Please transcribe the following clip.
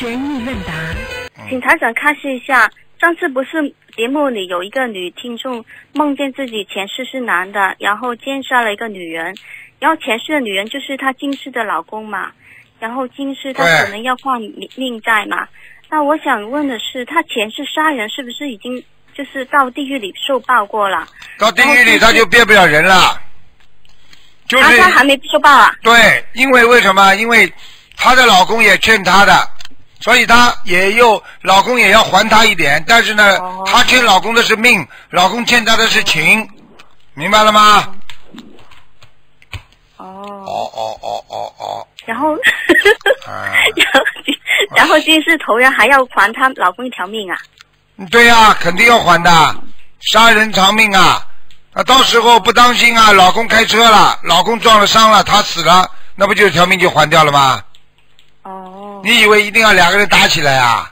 悬疑问答，请台长开示一下，上次不是节目里有一个女听众梦见自己前世是男的，然后奸杀了一个女人，然后前世的女人就是她今世的老公嘛，然后今世她可能要还命命债嘛。那我想问的是，她前世杀人是不是已经就是到地狱里受报过了？到地狱里她就变不了人了，就是啊，她还没受报啊？对，因为为什么？因为她的老公也欠她的，所以她也又老公也要还她一点，但是呢，哦她欠老公的是命，老公欠她的是情，明白了吗？哦，哦哦哦哦哦，然后，啊 然后然后今世投人还要还她老公一条命啊？对呀、肯定要还的，杀人偿命啊！啊，到时候不当心啊，老公开车了，老公撞了伤了，她死了，那不就条命就还掉了吗？你以为一定要两个人打起来啊？